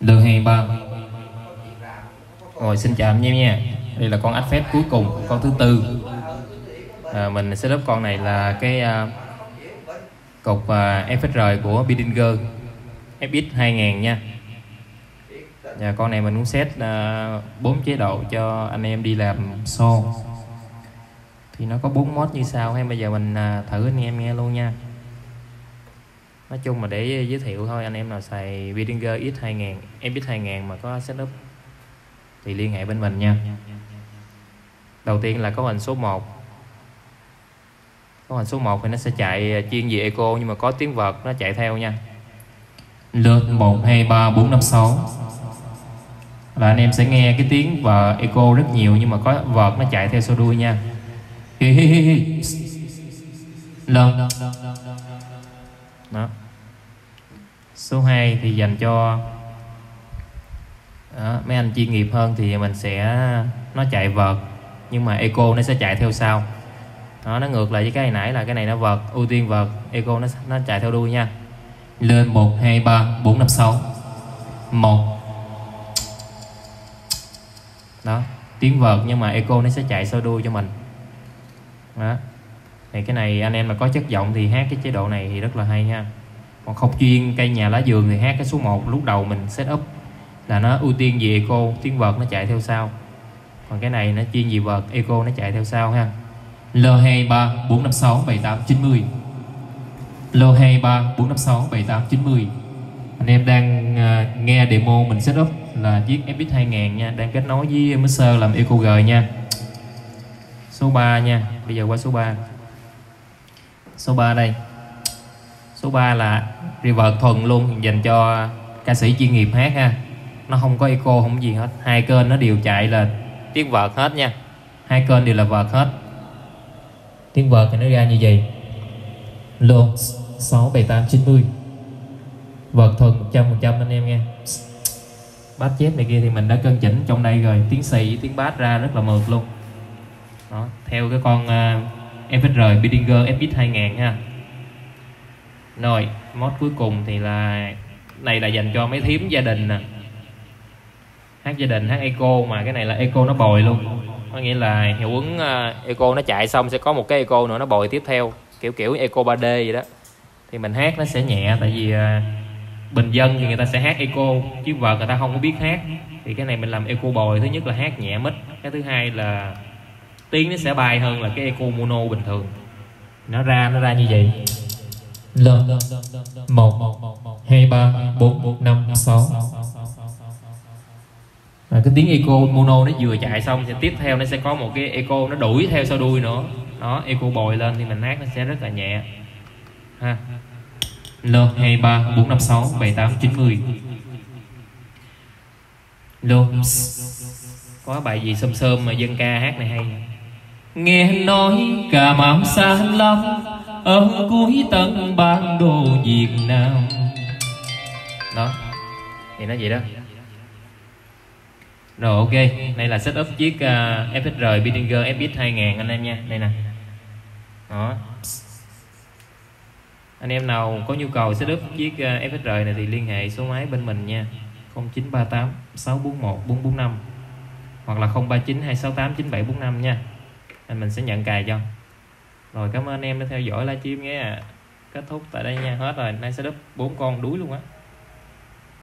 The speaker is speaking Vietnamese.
đường hàng ba. Rồi xin chào anh em nha. Đây là con Adfest cuối cùng, con thứ tư. À, Mình setup con này là cái uh, cục à, uh, FSR của Bidinger FX 2000 nha. Và con này mình cũng set à, bốn uh, chế độ cho anh em đi làm so thì nó có bốn mod như sau. Hay bây giờ mình uh, thử anh em nghe luôn nha nói chung mà để giới thiệu thôi anh em nào xài Behringer X2000 MX2000 mà có setup thì liên hệ bên mình nha. Đầu tiên là có hình số 1 có hình số 1 thì nó sẽ chạy chuyên về eco nhưng mà có tiếng vợt nó chạy theo nha. Lượt 1 2 3 4 5 6 là anh em sẽ nghe cái tiếng và eco rất nhiều nhưng mà có vợt nó chạy theo sau đuôi nha. Hi hi hi hi. Lần. Đó số 2 thì dành cho đó, mấy anh chuyên nghiệp hơn thì mình sẽ nó chạy vợt nhưng mà eco nó sẽ chạy theo sau. Đó nó ngược lại với cái hồi nãy là cái này nó vợt ưu tiên vợt eco nó nó chạy theo đuôi nha. Lên 1 2 3 4 5 6 1 đó tiếng vợt nhưng mà eco nó sẽ chạy sau đuôi cho mình. Đó. Thì cái này anh em mà có chất giọng thì hát cái chế độ này thì rất là hay nha còn không chuyên cây nhà lá giường thì hát cái số 1 lúc đầu mình set up là nó ưu tiên về eco tiếng vợt nó chạy theo sau. Còn cái này nó chuyên về vợt eco nó chạy theo sau ha. L23 456 7890 L23 456 7890 anh em đang uh, nghe demo mình set up là chiếc FX 2000 nha đang kết nối với mixer làm eco G nha. Số 3 nha bây giờ qua số 3 số 3 đây số 3 là reverb thuần luôn dành cho ca sĩ chuyên nghiệp hát ha. Nó không có echo không gì hết. Hai kênh nó đều chạy là tiếng vợt hết nha. Hai kênh đều là vợt hết. Tiếng vợt thì nó ra như vậy. Lô 6 7 8 90 vợt thuần 100% anh em nghe. Bát chép này kia thì mình đã cân chỉnh trong đây rồi. Tiếng xì tiếng bát ra rất là mượt luôn. Đó theo cái con à, uh, FSR Bidinger FX 2000 ha rồi mod cuối cùng thì là này là dành cho mấy thím gia đình nè. Hát gia đình, hát eco mà cái này là eco nó bồi luôn. Có nghĩa là hiệu ứng ờ, eco nó chạy xong sẽ có một cái eco nữa nó bồi tiếp theo, kiểu kiểu eco 3D vậy đó. Thì mình hát nó sẽ nhẹ, tại vì ờ, bình dân thì người ta sẽ hát eco, chứ vợ người ta không có biết hát. Thì cái này mình làm eco bồi, thứ nhất là hát nhẹ mít cái thứ hai là tiếng nó sẽ bay hơn là cái eco mono bình thường. Nó ra nó ra như vậy lên một hai ba bốn năm sáu. À, cái tiếng eco mono nó vừa chạy xong thì tiếp theo nó sẽ có một cái eco nó đuổi theo sau đuôi nữa. Đó eco bồi lên thì mình hát nó sẽ rất là nhẹ. Ha. L 2 3 4 5 6 7 8 9 10 L Có bài gì sơm sơm mà dân ca hát này hay Nghe nói cà mạo xa lắm ở cuối tận bản đồ Việt Nam. Đó. Thì nó vậy đó. Rồi ok. Đây là setup chiếc à, uh, FSR Behringer FX 2000 anh em nha. Đây nè. Đó. Anh em nào có nhu cầu setup chiếc à, uh, FSR này thì liên hệ số máy bên mình nha. 0938 641 445 hoặc là 039 268 9745 nha. Anh mình sẽ nhận cài cho rồi, cảm ơn anh em đã theo dõi livestream nhé. Kết thúc tại đây nha. Hết rồi. Nay setup bốn con đuối luôn á.